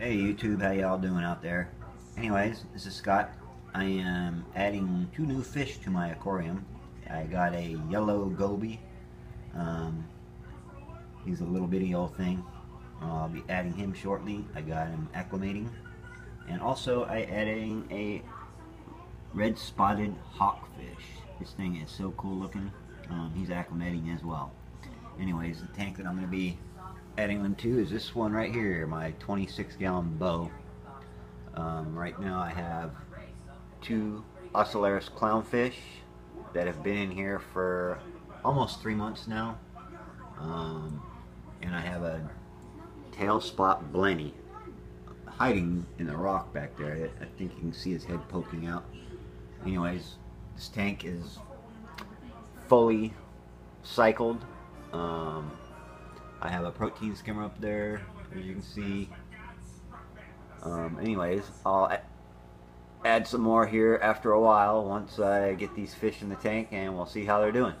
Hey YouTube, how y'all doing out there? Anyways, this is Scott. I am adding two new fish to my aquarium. I got a yellow goby. Um, he's a little bitty old thing. I'll be adding him shortly. I got him acclimating. And also I adding a red spotted hawkfish. This thing is so cool looking. Um, he's acclimating as well. Anyways, the tank that I'm going to be adding them to is this one right here, my 26 gallon bow. Um, right now I have two Ocellaris clownfish that have been in here for almost three months now. Um, and I have a tail spot blenny hiding in the rock back there. I think you can see his head poking out. Anyways, this tank is fully cycled. Um, I have a protein skimmer up there, as you can see. Um, anyways, I'll add some more here after a while once I get these fish in the tank and we'll see how they're doing.